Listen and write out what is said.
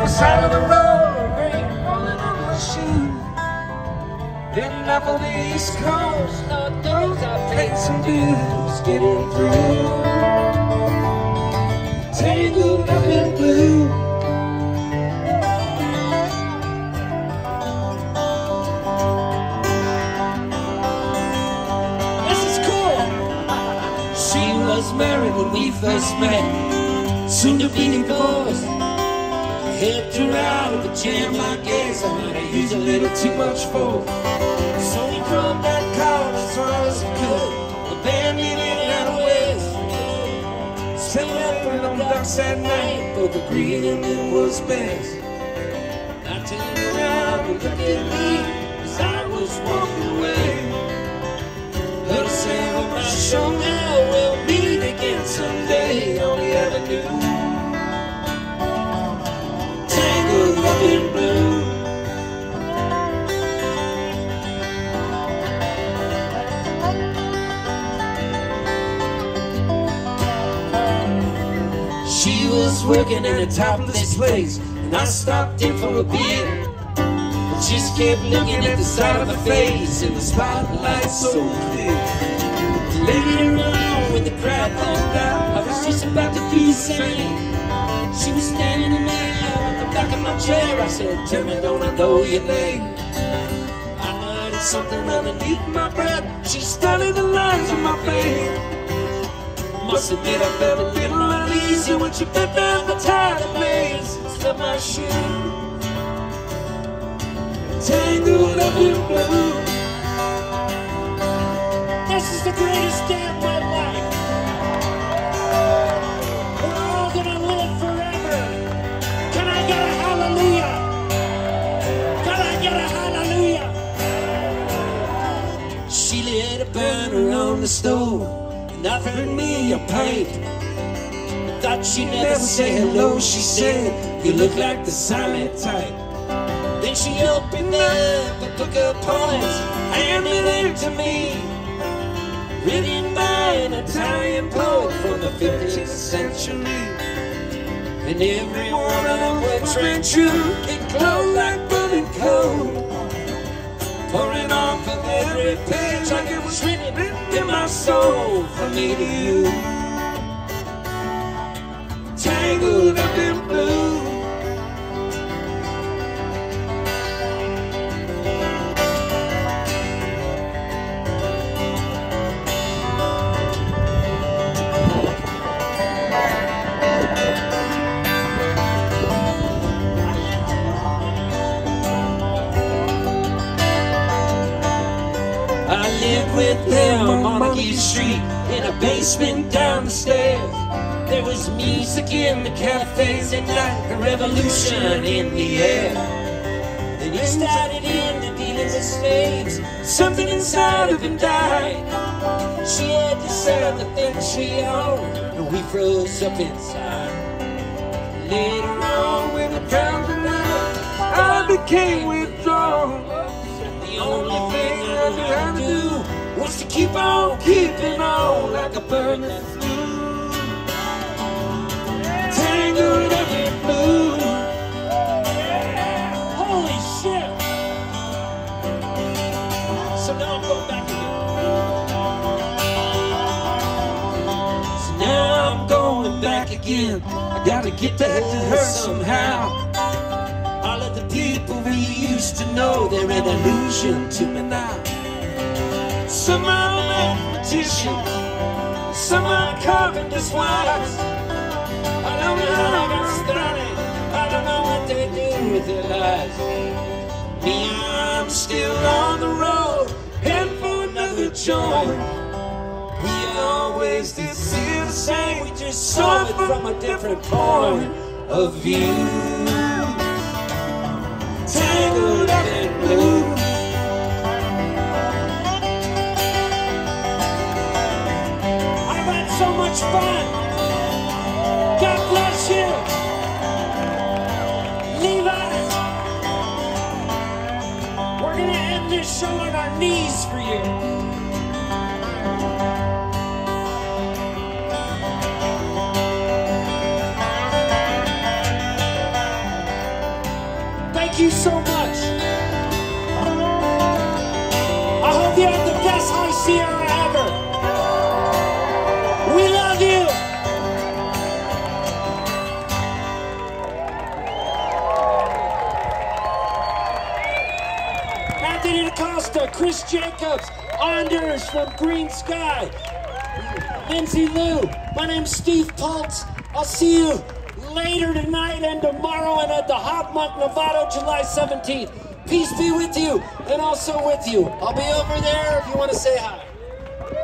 on the side of the road, rain falling on my shoes. Ending up on the East Coast, Lord knows I paid some dues getting through. Tangled up in blue. This is cool. She was married when we first met, soon to be divorced. Helped her out of a jam, I guess I used a little too much force. So we drove that car as far as we could, abandoning it out of west. Sailing up in the docks at night, both agreeing it was best. I turned around and looked at me as I was walking away. Her say on my shoulder, was working in a topless place, and I stopped in for a beer. But just kept looking at the side of her face in the spotlight so clear. Later on, when the crowd pulled out, I was just about to the same. She was standing there on the back of my chair. I said, Tell me, don't I know your name? I muttered something underneath my breath. She studied the lines on my face. Must admit I felt a little uneasy when she bent down the of lace and stuck my shoe. Tangled up in blue. This is the greatest day of my life. We're all gonna live forever. Can I get a hallelujah? Can I get a hallelujah? She lit a burner on the stove and offered me a pipe. Thought she'd never say hello, she said, You look like the silent type. Then she opened up a book of poems, handed it to me. Written by an Italian poet from the 15th century. And every one of them ran true, it glowed like burning coal. Every page like it was written in my soul from me to you. With them on Montague Street in a basement down the stairs. There was music in the cafes at night, a revolution in the air. Then he started into dealing with slaves. Something inside of him died. She had to sell the things she owned, and we froze up inside. Later on, when it found the night, I became was to keep on keeping on like a burning flue. Tangled up in blue. Holy shit! So now I'm going back again. So now I'm going back again. I gotta get back to her somehow. All of the people we used to know, they're an illusion to me now. Some are mathematicians, some are carpenter's wives. I don't know how they started, I don't know what they do with their lives. Me, I'm still on the road, heading for another joint. We always did see the same, we just saw it from a different point of view. Show on our knees for you. Thank you so much. Anthony DaCosta, Chris Jacobs, Anders from Greensky, Lindsay Lou. My name's Steve Poltz. I'll see you later tonight and tomorrow and at the HopMonk Novato July 17th. Peace be with you and also with you. I'll be over there if you want to say hi.